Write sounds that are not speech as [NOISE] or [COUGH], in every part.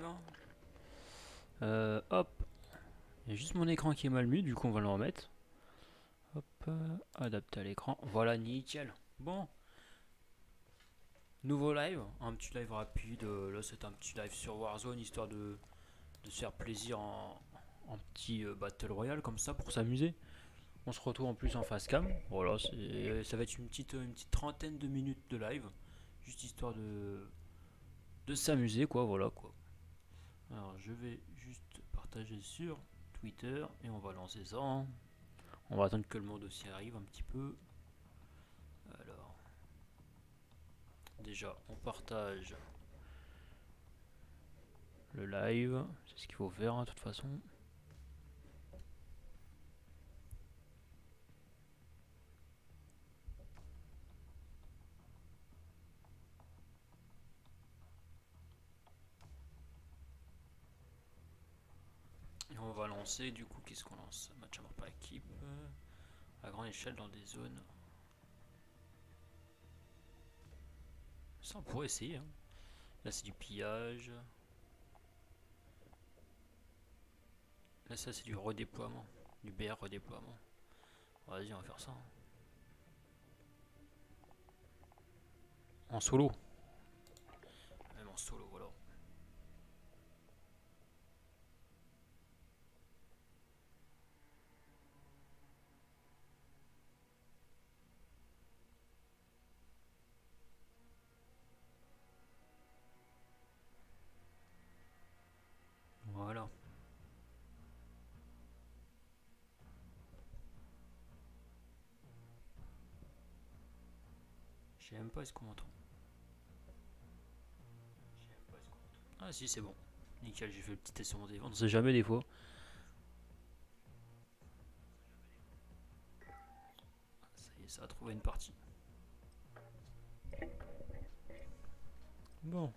hein. Euh, hop. Il y a juste mon écran qui est mal mis, du coup on va le remettre. Hop, euh, à l'écran. Voilà, nickel. Bon. Nouveau live, un petit live rapide. euh, Là c'est un petit live sur Warzone, histoire de, de se faire plaisir en, petit euh, Battle Royale comme ça pour s'amuser. On se retrouve en plus en face cam. Voilà, ça va être une petite, une petite trentaine de minutes de live. Juste histoire de, de s'amuser quoi, voilà quoi. Je vais juste partager sur Twitter et on va lancer ça. hein. On va attendre que le monde aussi arrive un petit peu. Alors déjà on partage le live, c'est ce qu'il faut faire hein, de toute façon. Et on va du coup qu'est-ce qu'on lance Match à mort par équipe euh, à grande échelle dans des zones. Ça on pourrait essayer. hein. Là c'est du pillage. Là ça c'est du redéploiement. Du BR redéploiement. Vas-y on va faire ça. hein. En solo. Même en solo voilà. Voilà. Je sais même pas est-ce qu'on m'entend. Ah si c'est bon. Nickel, j'ai fait le petit test sur mon téléphone. On sait jamais des fois. Ça y est, ça a trouvé une partie. Bon.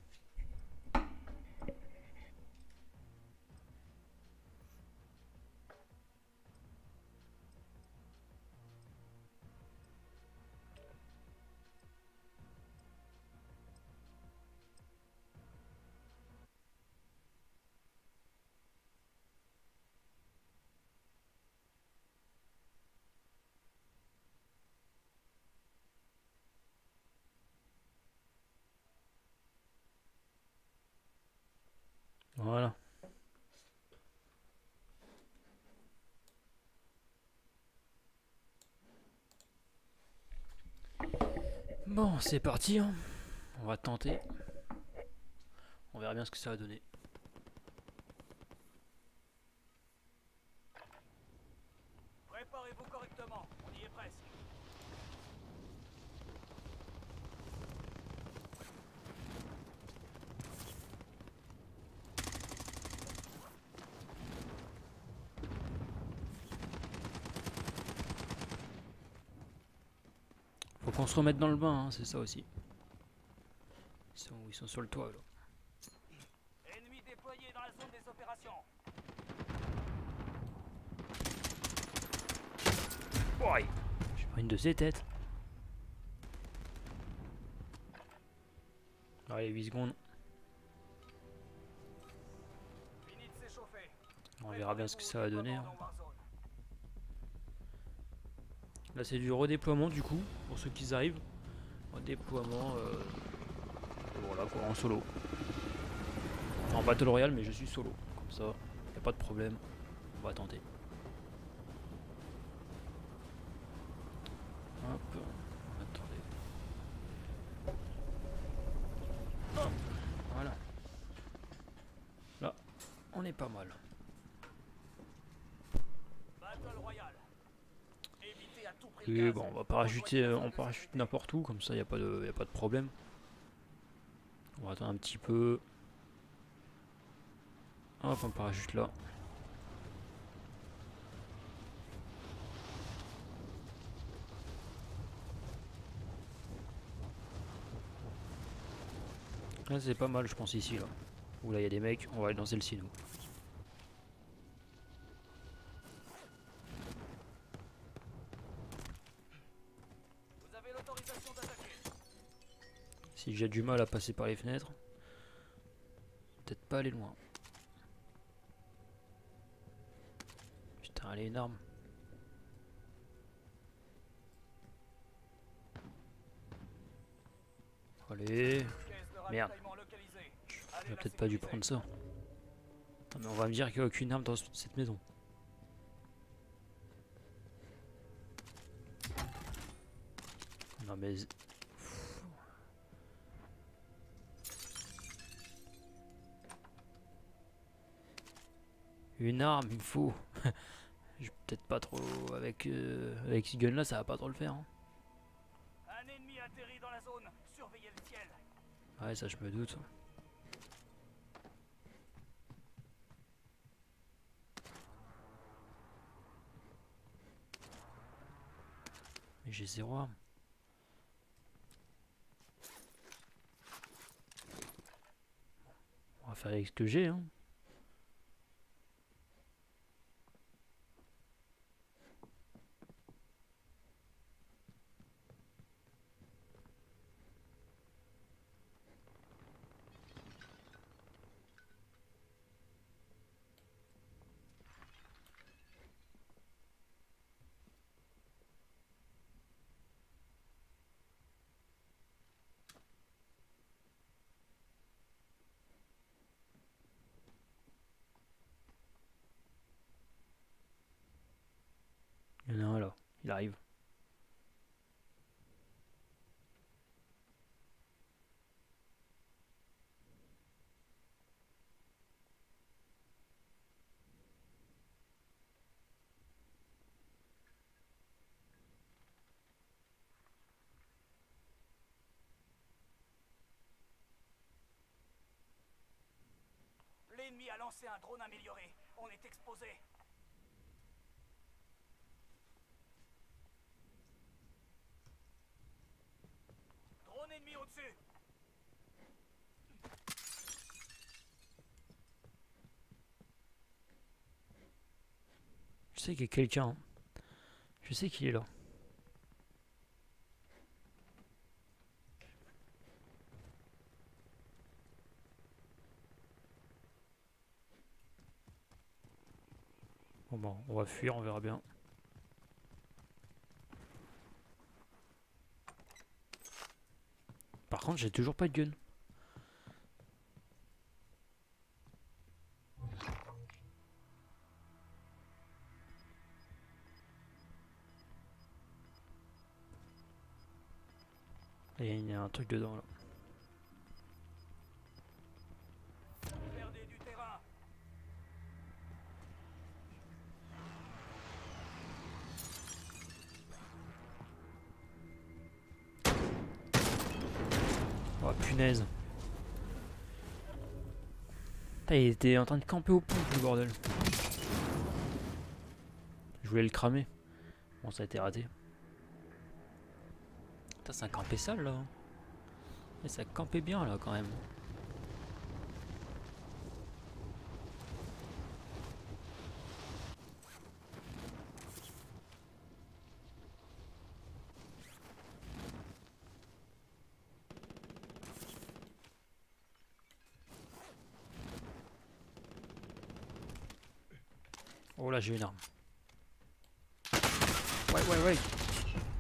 Bon, c'est parti. hein. On va tenter. On verra bien ce que ça va donner. Qu'on se remette dans le bain, hein, c'est ça aussi. Ils sont, ils sont sur le toit là. Ennemis déployés dans la zone des opérations. Ouais. J'ai pris une de ses têtes. Allez, 8 secondes. On verra bien ce que ça va donner. hein. Là, c'est du redéploiement du coup, pour ceux qui arrivent. Redéploiement. Euh... Voilà quoi, en solo. En Battle Royale, mais je suis solo. Comme ça, y a pas de problème. On va tenter. Hop. Attendez. Voilà. Là, on est pas mal. Battle Royale. Bon, on va parachuter, on parachute n'importe où, comme ça, il n'y a, pas de- y a pas de problème. On va attendre un petit peu. Hop, on parachute là. Là, c'est pas mal, je pense, ici, là. Où là, il y a des mecs, on va aller dans celle-ci, nous. Si j'ai du mal à passer par les fenêtres. peut-être pas aller loin. Putain, elle est énorme. Allez, Merde. j'aurais peut-être pas dû prendre ça. Non, mais on va me dire qu'il n'y a aucune arme dans ce- cette maison. Non mais... Une arme, il me faut. [LAUGHS] Je peut-être pas trop avec euh, avec ce gun là, ça va pas trop le faire. hein. Un ennemi dans la zone. Surveillez le ciel. Ouais, ça je me doute. Mais j'ai zéro arme. On va faire avec ce que j'ai, hein. Il y en a un là, il arrive. L'ennemi a lancé un drone amélioré. On est exposé. Drone ennemi au-dessus. Je sais qu'il y a quelqu'un. Je sais qu'il est là. On va fuir, on verra bien. Par contre, j'ai toujours pas de gun. Il y a un truc dedans. Il était en train de camper au pont le bordel. Je voulais le cramer. Bon ça a été raté. Putain ça a campé sale là. Et ça campait bien là quand même. Oh là j'ai une arme. Ouais ouais ouais.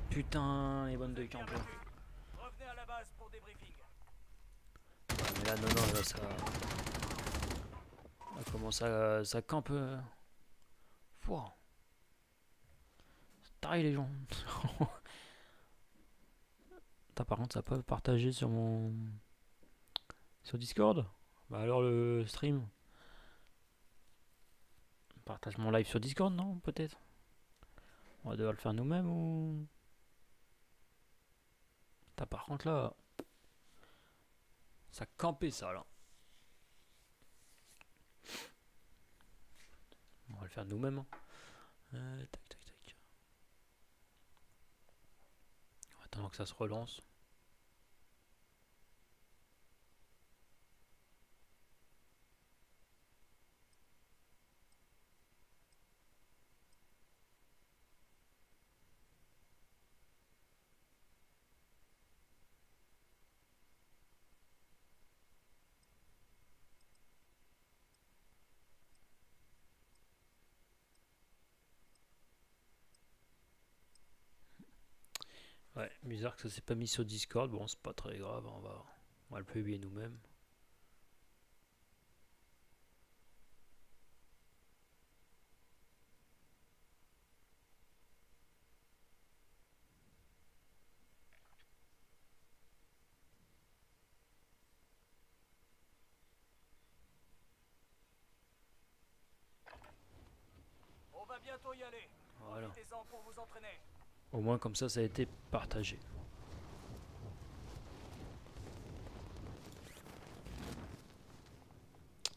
Putain les bonnes de camp là. Revenez à la base pour débriefing. Ouais, mais là, non, non, là, ça. Là, comment ça, ça campe. euh. Pouah. C'est taré, les gens. [LAUGHS] Putain, par contre, ça peut partager sur mon. Sur Discord Bah, alors le stream. Partage mon live sur Discord, non Peut-être? On va devoir le faire nous-mêmes ou? Putain, par contre, là. Ça campait ça là. On va le faire nous-mêmes. hein. Euh, tac tac tac. En attendant que ça se relance. Bizarre que ça s'est pas mis sur Discord. Bon, c'est pas très grave, on va, on va le publier nous-mêmes. On va bientôt y aller. Voilà. Profitez-en pour vous entraîner. Au moins comme ça, ça a été partagé.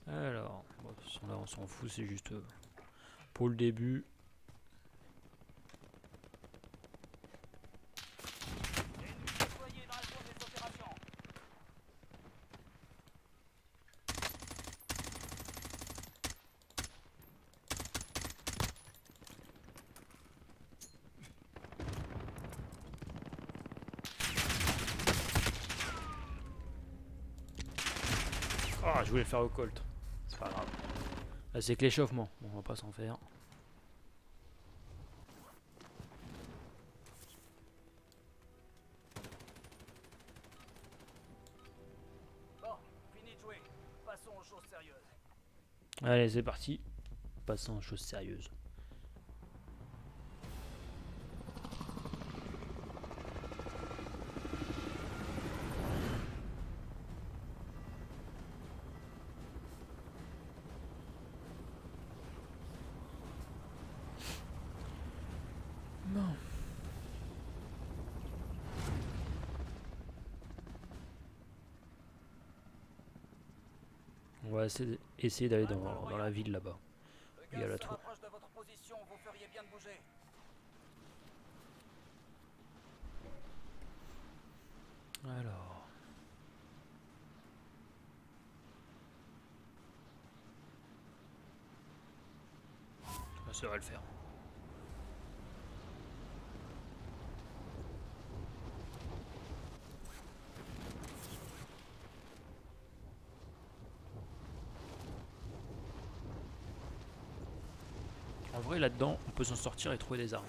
Alors, là on s'en fout, c'est juste euh, pour le début. Ennemis déployés dans la zone des opérations. Ah, je voulais faire au Colt. C'est pas grave. C'est que l'échauffement. Bon, on va pas s'en faire. Bon, fini. Passons aux choses sérieuses. Allez, c'est parti. Passons aux choses sérieuses. Essayer d'aller dans, la ville là-bas. Il y a la tour. Alors. Ça va le faire. En vrai, là-dedans, on peut s'en sortir et trouver des armes.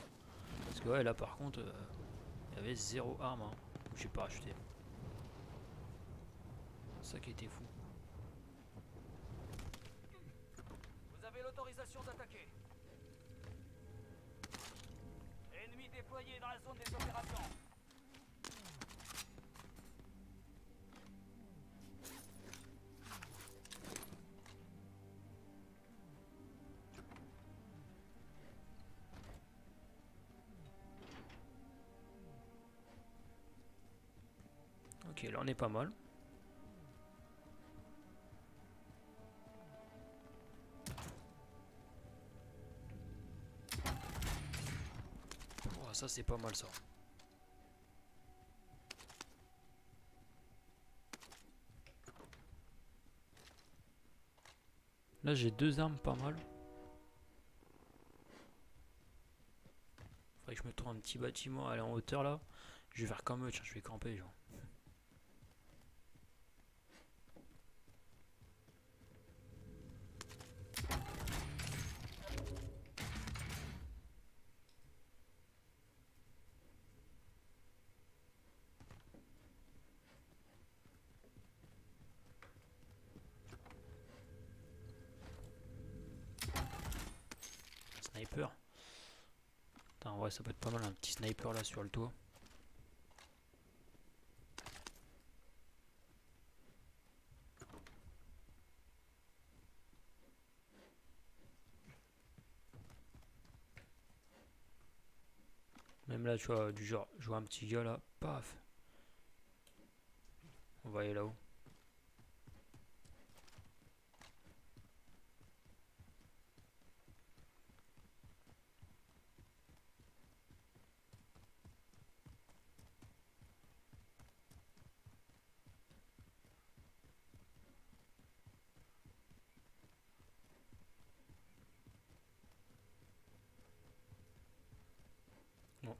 Parce que ouais, là par contre, euh, il y avait zéro arme. Hein. J'ai pas acheté. C'est ça qui était fou. Vous avez l'autorisation d'attaquer. Ennemis déployés dans la zone des opérations. Ok, là on est pas mal. Oh, ça c'est pas mal ça. Là j'ai deux armes pas mal. Faudrait que je me trouve un petit bâtiment à aller en hauteur là. Je vais faire comme eux, tiens, je vais camper genre. Sniper. Putain, ouais, ça peut être pas mal un petit sniper là sur le toit. Même là, tu vois, du genre, je vois un petit gars là, paf. On va aller là-haut.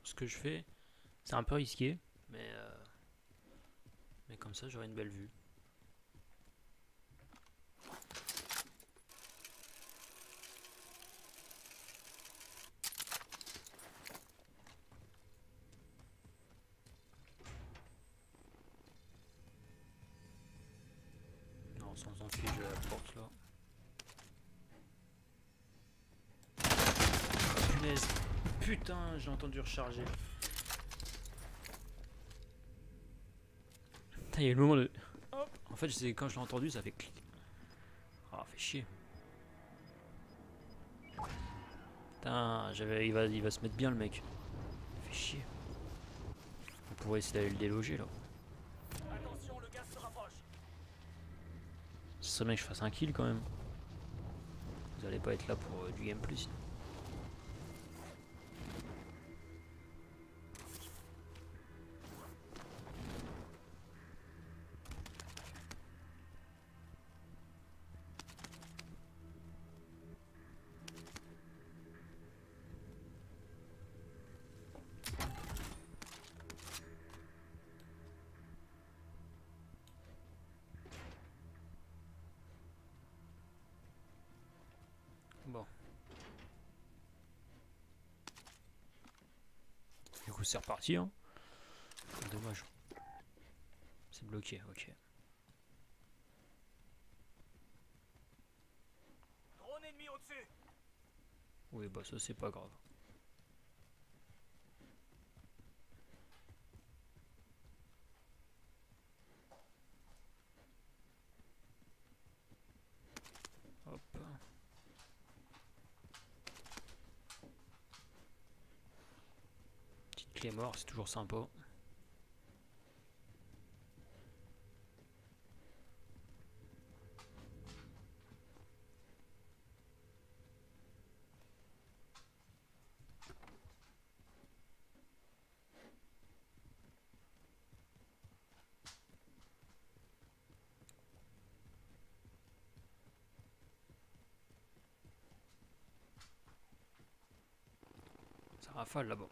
ce que je fais. C'est un peu risqué, mais, euh, mais comme ça j'aurai une belle vue. Non, sans enfuir, je la porte là. Putain, j'ai entendu recharger. Putain, il y a eu le moment de. Hop. En fait, quand je l'ai entendu, ça fait clic. Ah, fait chier. Putain, j'avais, il va, il va se mettre bien le mec. Fait chier. On pourrait essayer d'aller le déloger là. Attention, le gaz se rapproche. Ce serait bien que je fasse un kill quand même. Vous allez pas être là pour euh, du gameplay sinon. Bon. Du coup c'est reparti hein. Dommage. C'est bloqué, ok. Drone ennemi au-dessus. Oui bah ça c'est pas grave. Hop. Petite clé mort, c'est toujours sympa. Ça rafale là-bas.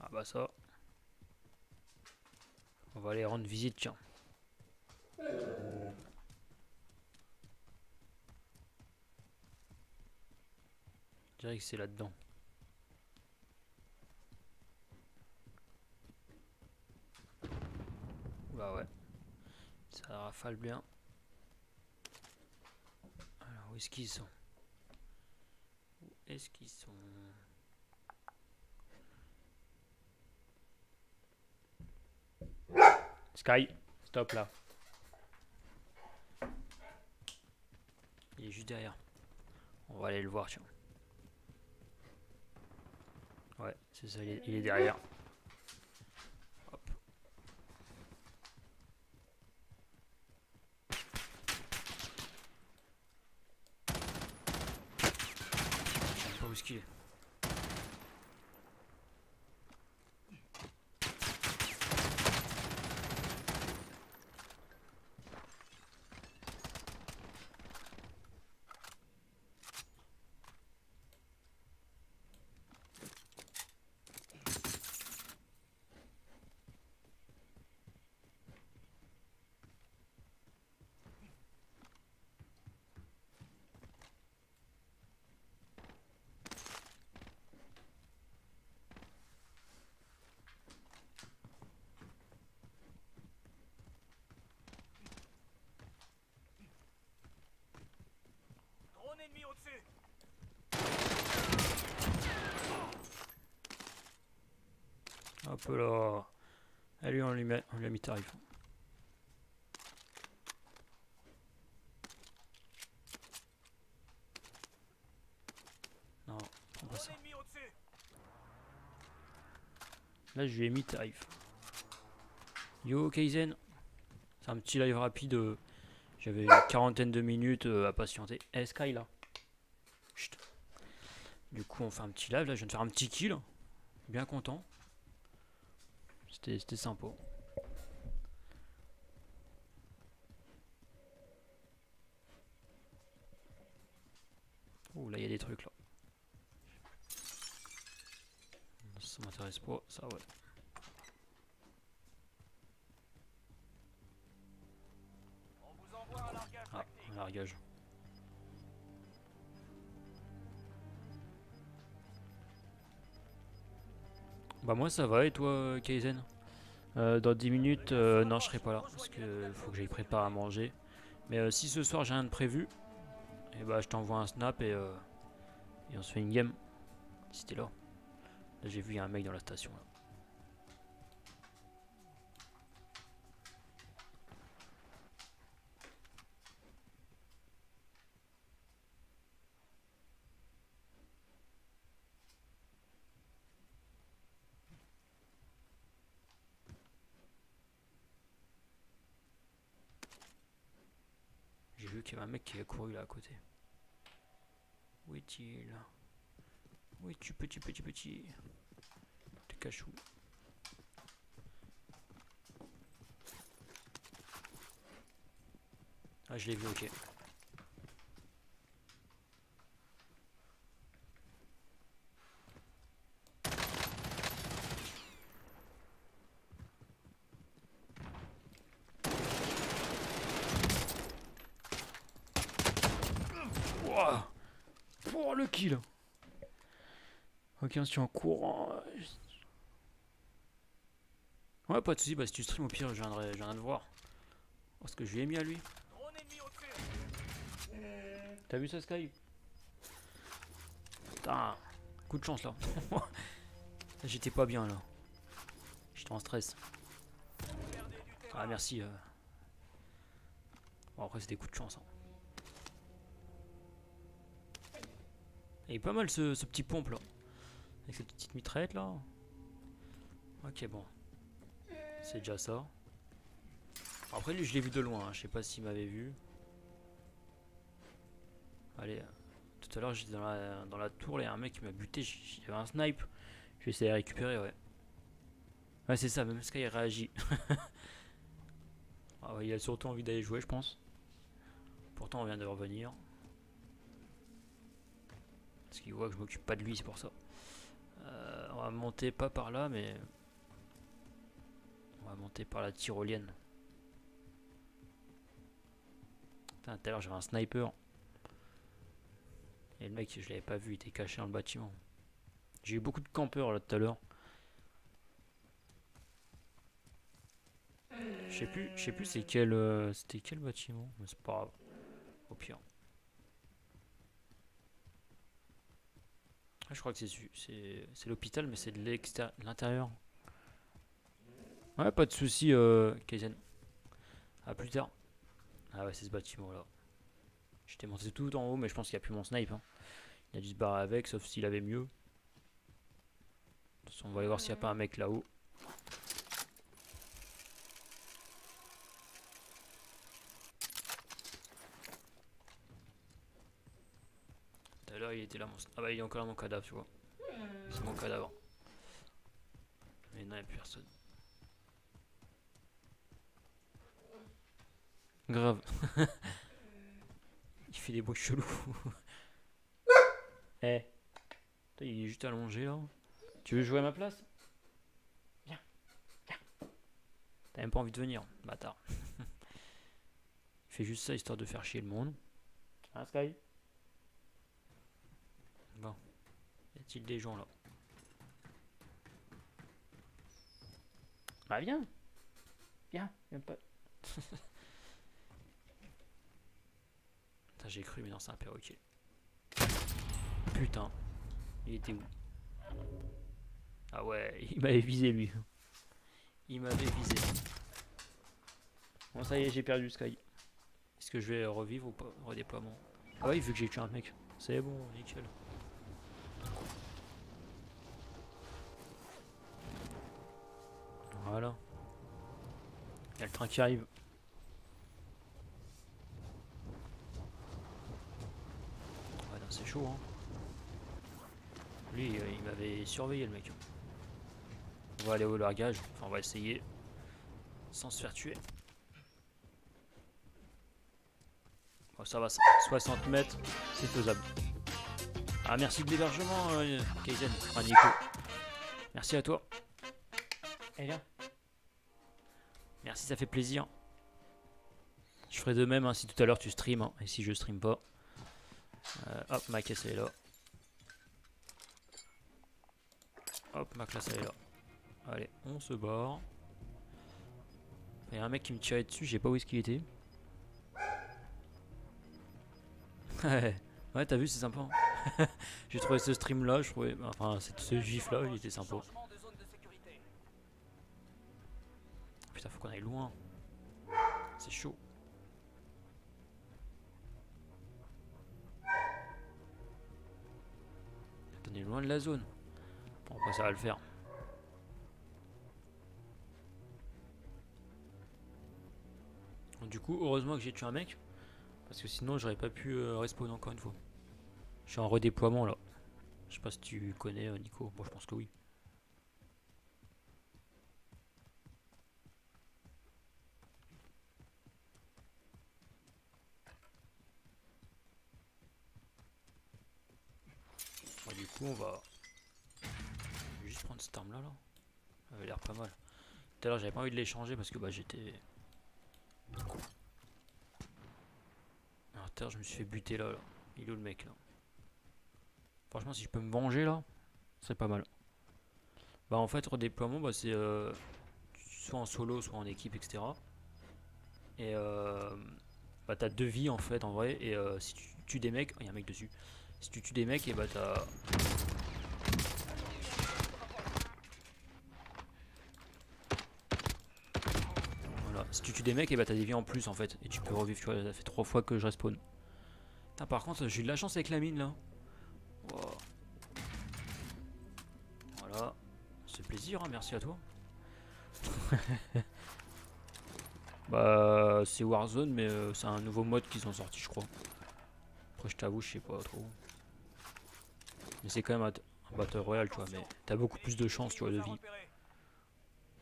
Ah bah ça. On va aller rendre visite, tiens. Je dirais que c'est là-dedans. Bah ouais. Ça rafale bien. Alors où est-ce qu'ils sont? Où est-ce qu'ils sont? Sky, stop là. Il est juste derrière. On va aller le voir, tiens. Ouais, c'est ça, il est, il est derrière. Hop. Je sais pas où est-ce qu'il est. Drone ennemi au-dessus. Hop là. Allez, on lui, met, on lui a mis tarif. Non, prends pas ça. Là, je lui ai mis tarif. Yo, Kaizen. C'est un petit live rapide. euh, J'avais une quarantaine de minutes euh, à patienter. Eh, Sky, là. Du coup, on fait un petit live. Là, je viens de faire un petit kill. Bien content. C'était sympa. Oh, là, il y a des trucs, là. Ça m'intéresse pas. Ça, ouais. On vous envoie Ah, un largage. Bah moi ça va et toi Kaizen? Euh, dans 10 minutes, euh, non, je serai pas là parce que faut que j'aille préparer à manger. Mais euh, si ce soir j'ai rien de prévu, et bah je t'envoie un snap et, euh, et on se fait une game. Si t'es là. Là j'ai vu y a un mec dans la station. Là. Qu'il y avait un mec qui a couru là à côté. Où est-il? Où es-tu petit petit petit? T'es caches où Ah je l'ai vu ok. Oh kill Ok on se en courant. Ouais pas de soucis, bah si tu stream au pire je viendrai, je viendrai te voir. Oh, ce que je lui ai mis à lui. T'as vu ça Sky? Putain, coup de chance là. [LAUGHS] J'étais pas bien là. J'étais en stress. Ah merci. euh. Bon après c'est des coups de chance. hein. Il est pas mal ce, petit pompe là. Avec cette petite mitraillette là. Ok bon. C'est déjà ça. Après lui je l'ai vu de loin, hein. je sais pas s'il m'avait vu. Allez, tout à l'heure j'étais dans la, tour, il y a un mec qui m'a buté, j'avais un snipe. Je vais essayer de récupérer, ouais. Ouais c'est ça, même Sky réagit. [LAUGHS] ah il a surtout envie d'aller jouer je pense. Pourtant on vient de revenir. Parce qu'il voit que je m'occupe pas de lui, c'est pour ça. Euh, on va monter pas par là, mais... On va monter par la tyrolienne. Putain, tout à l'heure j'avais un sniper. Et le mec, je l'avais pas vu, il était caché dans le bâtiment. J'ai eu beaucoup de campeurs là tout à l'heure. Je sais plus, je sais plus c'est quel, euh, c'était quel bâtiment, mais c'est pas grave. Au pire. Je crois que c'est l'hôpital, mais c'est de l'intérieur. Ouais, pas de souci, euh, Kaizen. À plus tard. Ah ouais, c'est ce bâtiment là. J'étais monté tout en haut, mais je pense qu'il n'y a plus mon snipe. hein. Il a dû se barrer avec, sauf s'il avait mieux. De toute façon, on va aller voir s'il n'y a pas un mec là-haut. Tout à l'heure, il était là, mon... Ah bah, il est encore là, mon cadavre, tu vois. C'est mon cadavre. Mais non, il n'y a plus personne. Grave. [LAUGHS] il fait des bruits chelous. [LAUGHS] Eh. Putain, Il est juste allongé là. Tu veux jouer à ma place? Viens. Viens. T'as même pas envie de venir, bâtard. [LAUGHS] il fait juste ça histoire de faire chier le monde. Hein, Sky Bon. Y des gens là Bah viens Viens, viens pas. [LAUGHS] J'ai cru, mais non, c'est un perroquet. Putain. Il était où? Ah ouais, [LAUGHS] il m'avait visé lui. Il m'avait visé. Bon, ça y est, j'ai perdu Sky. Est-ce que je vais revivre ou pas? Redéploiement. Ah oui, vu que j'ai tué un mec. C'est bon, nickel. Voilà. Il y a le train qui arrive. Non, c'est chaud, hein. Lui, euh, il m'avait surveillé, le mec. On va aller au largage. Enfin, on va essayer. Sans se faire tuer. Bon, ça va, ça. 60 mètres, c'est faisable. Ah, merci de l'hébergement, euh, Kaizen. Enfin, Nico. Merci à toi. Et là? Merci, ça fait plaisir. Je ferai de même hein, si tout à l'heure tu stream hein, et si je stream pas. Euh, hop, ma caisse elle est là. Hop, ma classe elle est là. Allez, on se barre. Il y a un mec qui me tirait dessus, je sais pas où est-ce qu'il était. [LAUGHS] Ouais, t'as vu, c'est sympa. hein. [LAUGHS] J'ai trouvé ce stream là, je trouvais. Enfin, ce gif là, il était sympa. Putain, faut qu'on aille loin. C'est chaud. On est loin de la zone. Bon, après, ça va le faire. Du coup, heureusement que j'ai tué un mec. Parce que sinon, j'aurais pas pu euh, respawn encore une fois. Je suis en redéploiement là. Je sais pas si tu connais euh, Nico. Moi, je pense que oui. Bon, du coup, on va juste prendre cette arme là. là. Elle l'air pas mal. Tout à l'heure, j'avais pas envie de l'échanger parce que bah, j'étais. À terre, je me suis fait buter là, là. Il est où le mec là? Franchement, si je peux me venger là, c'est pas mal. Bah, en fait, redéploiement, bah, c'est euh, soit en solo, soit en équipe, etc. Et euh, bah, t'as deux vies en fait, en vrai. Et euh, si tu tues des mecs, il y a un mec dessus. Si tu tues des mecs, et bah t'as. Voilà, si tu tues des mecs, et bah t'as des vies en plus en fait. Et tu peux revivre, tu vois, ça fait trois fois que je respawn. Putain, par contre, j'ai eu de la chance avec la mine là. Voilà, c'est plaisir, hein, merci à toi. [LAUGHS] bah, c'est Warzone, mais euh, c'est un nouveau mode qu'ils ont sorti, je crois. Après, je t'avoue, je sais pas trop. Mais c'est quand même un, Battle Royale, tu vois, mais t'as beaucoup plus de chances, tu vois, de vie.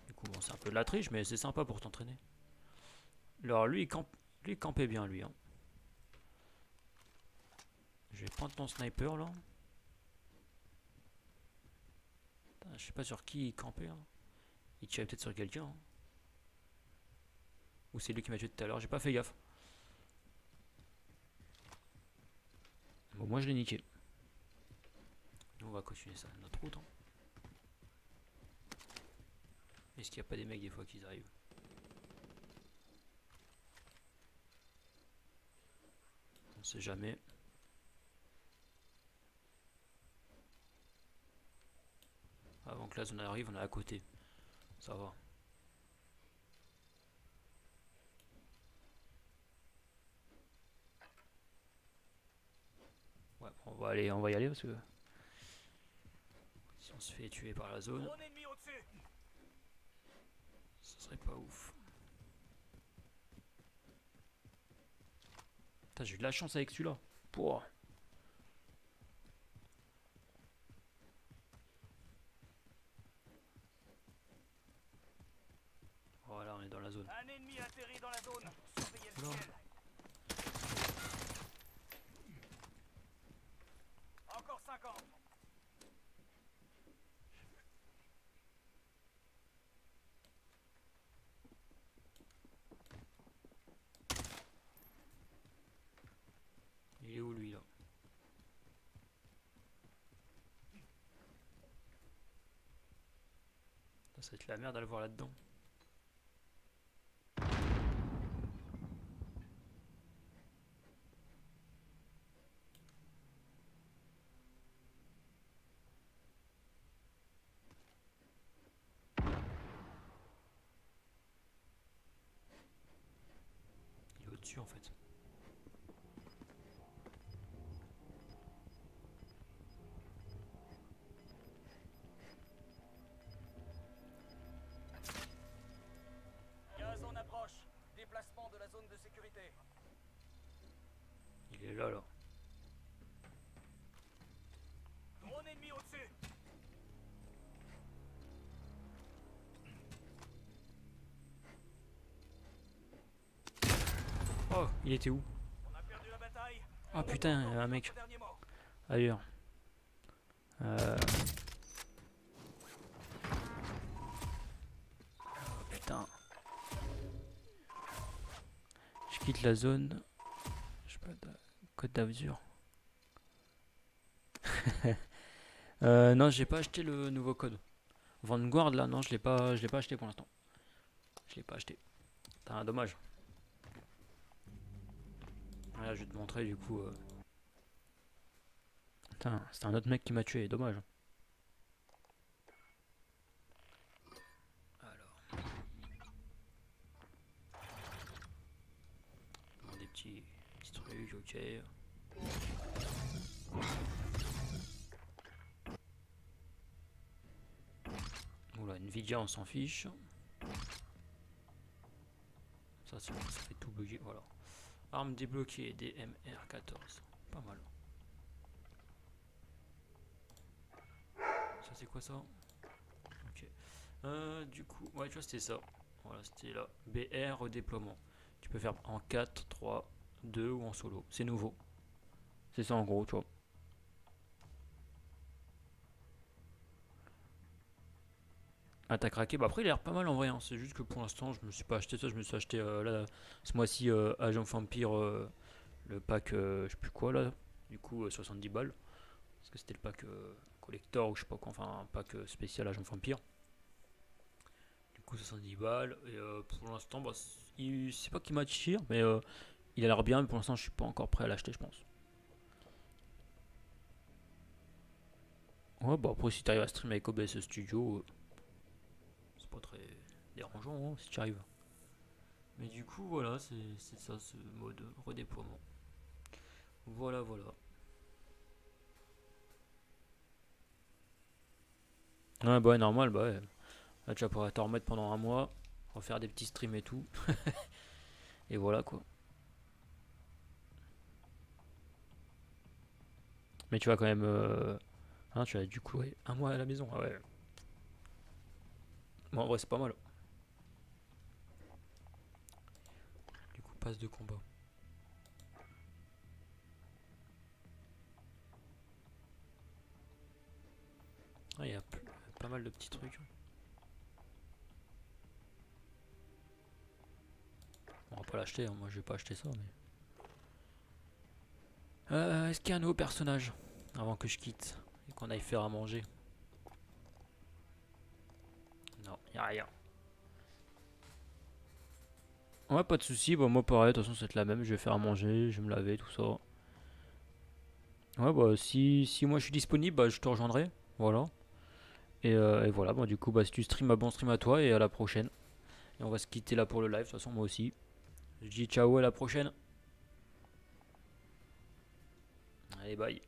Du coup, bon, c'est un peu de la triche, mais c'est sympa pour t'entraîner. Alors, lui, il, campe, lui, campait bien, lui. hein. Je vais prendre ton sniper, là. Je sais pas sur qui il campait. hein. Il tirait peut-être sur quelqu'un. hein. Ou c'est lui qui m'a tué tout à l'heure, j'ai pas fait gaffe. Bon, moi je l'ai niqué. Nous, on va continuer ça, notre route. hein. Est-ce qu'il n'y a pas des mecs des fois qui arrivent? On sait jamais. Avant que la zone arrive, on est à côté. Ça va. Ouais, on va aller, on va y aller parce que si on se fait tuer par la zone, ce serait pas ouf. Putain, j'ai eu de la chance avec celui-là. Pouah. Voilà, on est dans la zone. Un ennemi atterri dans la zone. Surveillez le ciel. Encore 50. Il est où lui là Être la merde à le voir là-dedans. Il est au-dessus en fait. Là là. Drone ennemi au-dessus. Oh, il était où? On a perdu la bataille. Ah putain, il y a un mec ailleurs. Euh... Oh, putain. Je quitte la zone. Côte d'Azur. [LAUGHS] euh, non, j'ai pas acheté le nouveau code. Vanguard là, non, je l'ai pas, je l'ai pas acheté pour l'instant. Je l'ai pas acheté. Un dommage. Voilà, je vais te montrer du coup. euh. C'est un autre mec qui m'a tué, dommage. Alors. Des petits, petits trucs, ok. Nvidia, on s'en fiche. Ça, ça fait tout bugger, voilà. Arme débloquée, DMR14. Pas mal. Ça, c'est quoi ça? Ok. Euh, du coup, ouais, tu vois, c'était ça. Voilà, c'était là. BR redéploiement. Tu peux faire en 4, 3, 2 ou en solo. C'est nouveau. C'est ça en gros, tu vois. Ah t'as craqué, bah après il a l'air pas mal en vrai, hein. c'est juste que pour l'instant je me suis pas acheté ça, je me suis acheté euh, là ce mois-ci euh, Agent Vampire euh, le pack je sais plus quoi là, du coup euh, 70 balles, parce que c'était le pack collector ou je sais pas quoi, enfin un pack spécial Agent Vampire. Du coup 70 balles, et pour l'instant bah, c'est pas qu'il m'attire, mais il a l'air bien, mais pour l'instant je suis pas encore prêt à l'acheter je pense. Ouais bah après si t'arrives à streamer avec OBS Studio... pas très dérangeant hein, si tu arrives. Mais du coup, voilà, c'est ça ce mode redéploiement. Voilà, voilà. Ouais, bah ouais, normal, bah ouais. Là, tu vas pouvoir t'en remettre pendant un mois, refaire des petits streams et tout. [LAUGHS] et voilà quoi. Mais tu vas quand même. euh, Hein, tu as du coup ouais, un mois à la maison. Ah ouais. Bon, en vrai, c'est pas mal. Du coup, passe de combat. Ah, il y a pas mal de petits trucs. On va pas l'acheter, hein, moi je vais pas acheter ça. Mais... Euh, Est-ce qu'il y a un nouveau personnage avant que je quitte et qu'on aille faire à manger? Non, y a rien. Ouais, pas de soucis. Bah, moi, pareil, de toute façon, c'est la même. Je vais faire à manger, je vais me laver, tout ça. Ouais, bah, si, si moi je suis disponible, bah, je te rejoindrai. Voilà. Et, euh, et voilà, bah, du coup, bah, si tu stream, bah, bon stream à toi et à la prochaine. Et on va se quitter là pour le live, de toute façon, moi aussi. Je dis ciao, à la prochaine. Allez, bye.